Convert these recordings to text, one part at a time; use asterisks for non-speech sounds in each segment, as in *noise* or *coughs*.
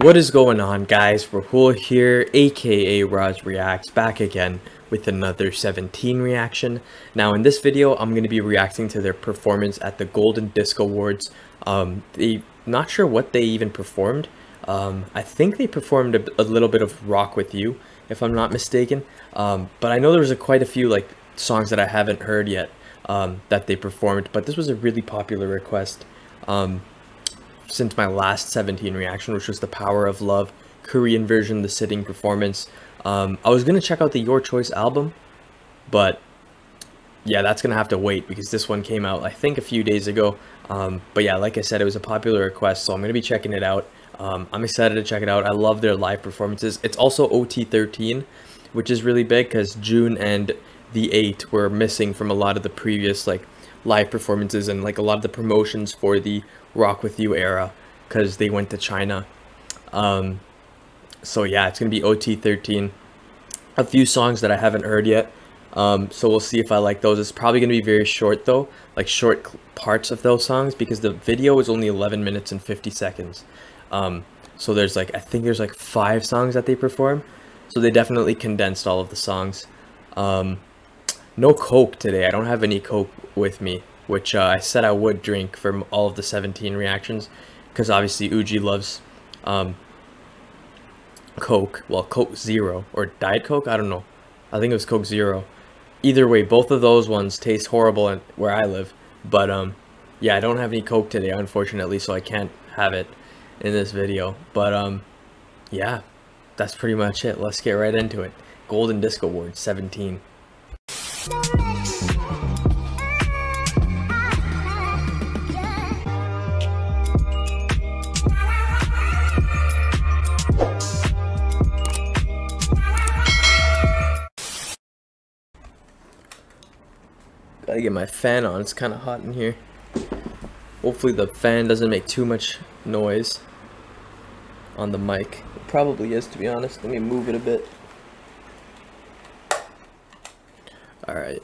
What is going on guys, Rahul here, aka RAZ Reacts, back again with another 17 reaction. Now in this video, I'm going to be reacting to their performance at the Golden Disc Awards. Um, they, not sure what they even performed. Um, I think they performed a, a, little bit of Rock With You, if I'm not mistaken. Um, but I know there was a, quite a few like songs that I haven't heard yet um, that they performed, but this was a really popular request. Um, since my last 17 reaction, which was the Power of Love Korean version, the sitting performance. Um, I was gonna check out the Your Choice album, but yeah, that's gonna have to wait because this one came out I think a few days ago. Um, but yeah, like I said, it was a popular request, so I'm gonna be checking it out. Um, I'm excited to check it out. I love their live performances. It's also OT13, which is really big because Jun and the 8 were missing from a lot of the previous like live performances and like a lot of the promotions for the Rock With You era because they went to China. Um, so yeah, it's going to be OT13. A few songs that I haven't heard yet. Um, so we'll see if I like those. It's probably going to be very short though, like short parts of those songs because the video is only 11 minutes and 50 seconds. Um, so there's like, I think there's like five songs that they perform. So they definitely condensed all of the songs. Um, no Coke today. I don't have any Coke with me, which uh, I said I would drink from all of the 17 reactions, because obviously Woozi loves um, Coke. Well, Coke Zero or Diet Coke. I don't know. I think it was Coke Zero. Either way, both of those ones taste horrible where I live. But um, yeah, I don't have any Coke today, unfortunately, so I can't have it in this video. But um, yeah, that's pretty much it. Let's get right into it. Golden Disc Award 17. Gotta get my fan on, it's kinda hot in here. Hopefully the fan doesn't make too much noise on the mic. It probably is to be honest. Let me move it a bit. Alright.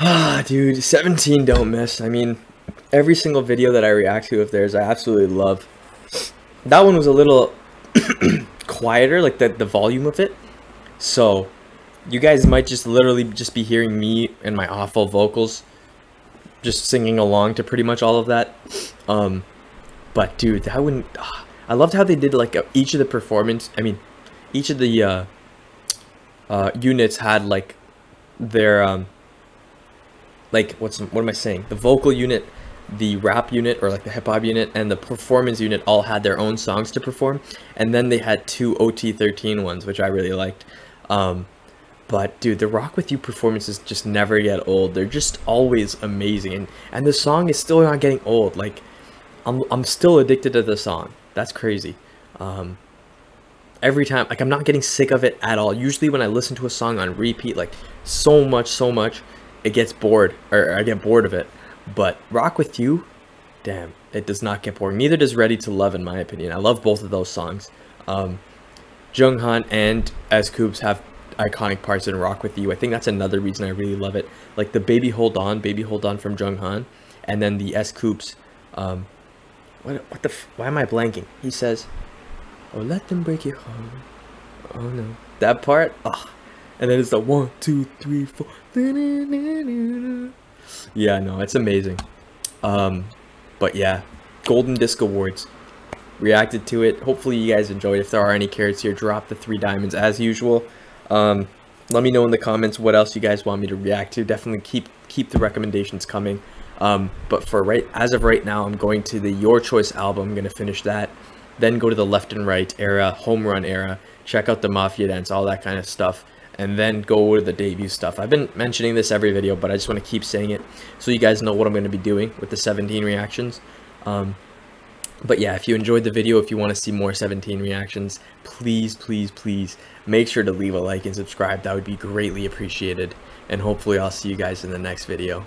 Ah, dude, 17 don't miss. I mean, every single video that I react to of theirs, I absolutely love. That one was a little *coughs* quieter, like the, the volume of it. So, you guys might just literally just be hearing me and my awful vocals just singing along to pretty much all of that. Um, but dude, that wouldn't. Uh, I loved how they did like uh, each of the performance. I mean, each of the uh, uh, units had like their um, like what's what am I saying? The vocal unit, the rap unit or like the hip hop unit, and the performance unit all had their own songs to perform, and then they had two OT13 ones, which I really liked. Um, but dude, the Rock With You performances just never get old. They're just always amazing. And, and the song is still not getting old. Like, I'm, I'm still addicted to the song. That's crazy. Um, every time, like, I'm not getting sick of it at all. Usually when I listen to a song on repeat, like, so much, so much, it gets bored. Or I get bored of it. But Rock With You, damn, it does not get boring. Neither does Ready to Love, in my opinion. I love both of those songs. Um, Jeonghan and S.Coups have iconic parts in Rock With You. I think that's another reason I really love it. Like the Baby Hold On, Baby Hold On from Jeonghan, and then the S.Coups. Um, what, what the, why am I blanking? He says, oh, let them break your heart. Oh no. That part, oh. And then it's the one, two, three, four. Yeah, no, it's amazing. Um, but yeah, Golden Disc Awards. Reacted to it. Hopefully you guys enjoyed. If there are any Carats here, drop the three diamonds as usual. Um, let me know in the comments what else you guys want me to react to. Definitely keep keep the recommendations coming. Um, but for right as of right now, I'm going to the Your Choice album. I'm gonna finish that, then go to the Left and Right era, Home Run era. Check out the Mafia Dance, all that kind of stuff, and then go to the debut stuff. I've been mentioning this every video, but I just want to keep saying it so you guys know what I'm going to be doing with the 17 reactions. Um, but yeah, if you enjoyed the video, if you want to see more 17 reactions, please, please, please make sure to leave a like and subscribe. That would be greatly appreciated. And hopefully I'll see you guys in the next video.